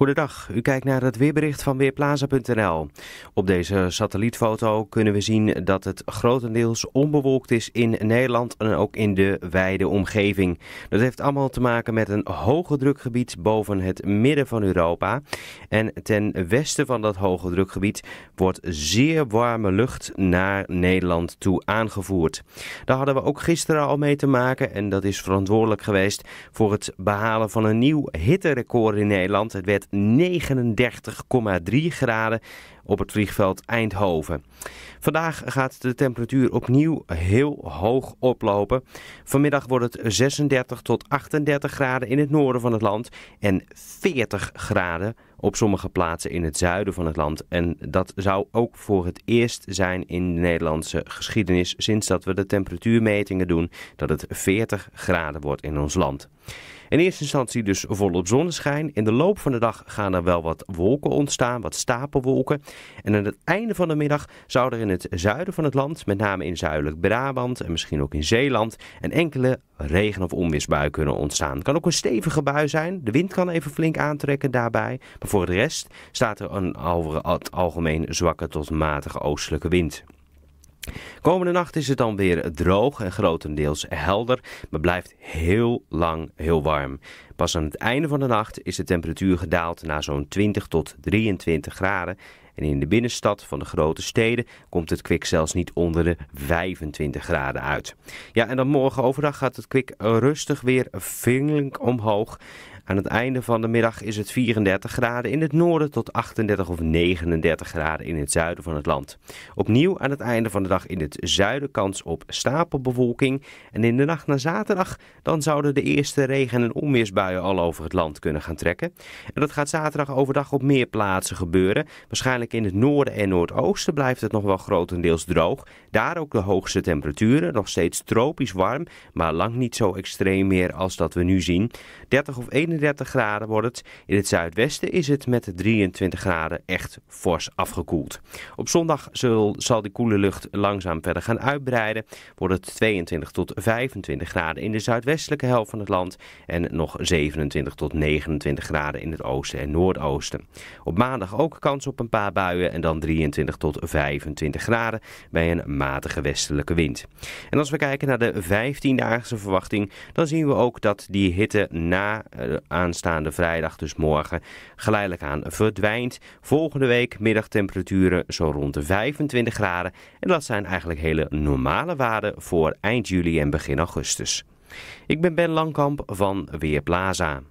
Goedendag, u kijkt naar het weerbericht van Weerplaza.nl. Op deze satellietfoto kunnen we zien dat het grotendeels onbewolkt is in Nederland en ook in de wijde omgeving. Dat heeft allemaal te maken met een hoge drukgebied boven het midden van Europa. En ten westen van dat hoge drukgebied wordt zeer warme lucht naar Nederland toe aangevoerd. Daar hadden we ook gisteren al mee te maken en dat is verantwoordelijk geweest voor het behalen van een nieuw hitterecord in Nederland. Het werd 39,3 graden op het vliegveld Eindhoven. Vandaag gaat de temperatuur opnieuw heel hoog oplopen. Vanmiddag wordt het 36 tot 38 graden in het noorden van het land en 40 graden op sommige plaatsen in het zuiden van het land. En dat zou ook voor het eerst zijn in de Nederlandse geschiedenis sinds dat we de temperatuurmetingen doen dat het 40 graden wordt in ons land. In eerste instantie dus volop zonneschijn. In de loop van de dag gaan er wel wat wolken ontstaan, wat stapelwolken. En aan het einde van de middag zou er in het zuiden van het land, met name in zuidelijk Brabant en misschien ook in Zeeland, een enkele regen- of onweersbui kunnen ontstaan. Het kan ook een stevige bui zijn. De wind kan even flink aantrekken daarbij. Maar voor de rest staat er een algemeen zwakke tot matige oostelijke wind. Komende nacht is het dan weer droog en grotendeels helder, maar blijft heel lang heel warm. Pas aan het einde van de nacht is de temperatuur gedaald naar zo'n 20 tot 23 graden. En in de binnenstad van de grote steden komt het kwik zelfs niet onder de 25 graden uit. Ja, en dan morgen overdag gaat het kwik rustig weer flink omhoog. Aan het einde van de middag is het 34 graden in het noorden tot 38 of 39 graden in het zuiden van het land. Opnieuw aan het einde van de dag in het zuiden kans op stapelbewolking. En in de nacht naar zaterdag dan zouden de eerste regen- en onweersbuien al over het land kunnen gaan trekken. En dat gaat zaterdag overdag op meer plaatsen gebeuren. Waarschijnlijk in het noorden en noordoosten blijft het nog wel grotendeels droog. Daar ook de hoogste temperaturen, nog steeds tropisch warm, maar lang niet zo extreem meer als dat we nu zien. 30 of 31 31 graden wordt het. In het zuidwesten is het met 23 graden echt fors afgekoeld. Op zondag zal, die koele lucht langzaam verder gaan uitbreiden. Wordt het 22 tot 25 graden in de zuidwestelijke helft van het land. En nog 27 tot 29 graden in het oosten en noordoosten. Op maandag ook kans op een paar buien en dan 23 tot 25 graden bij een matige westelijke wind. En als we kijken naar de 15-daagse verwachting, dan zien we ook dat die hitte na eh, aanstaande vrijdag, dus morgen, geleidelijk aan verdwijnt. Volgende week middagtemperaturen zo rond de 25 graden. En dat zijn eigenlijk hele normale waarden voor eind juli en begin augustus. Ik ben Ben Langkamp van Weerplaza.